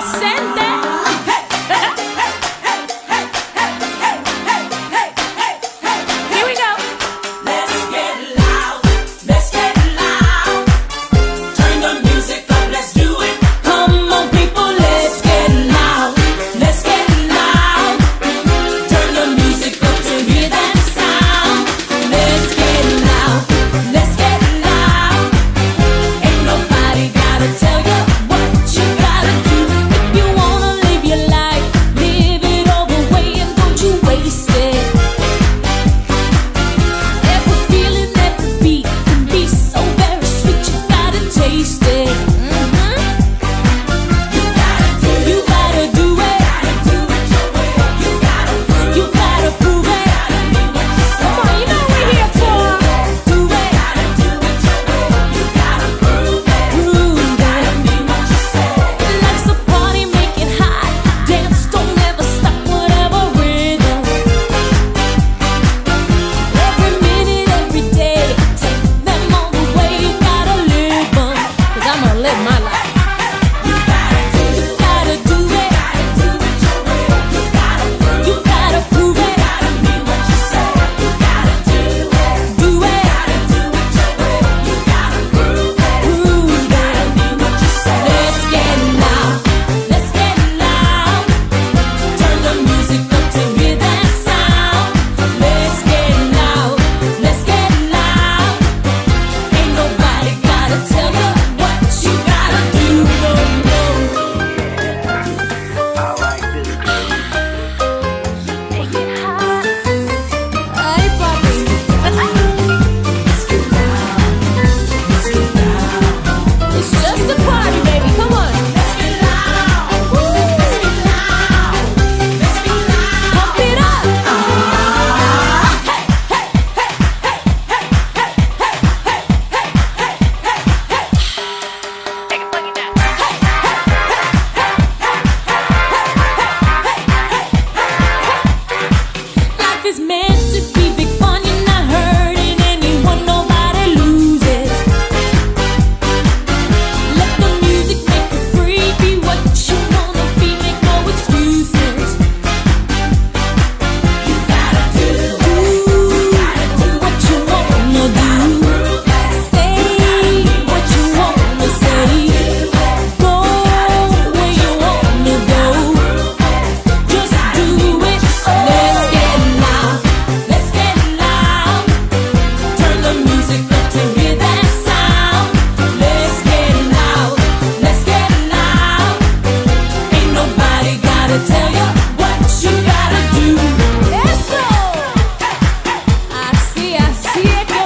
presente. día 7.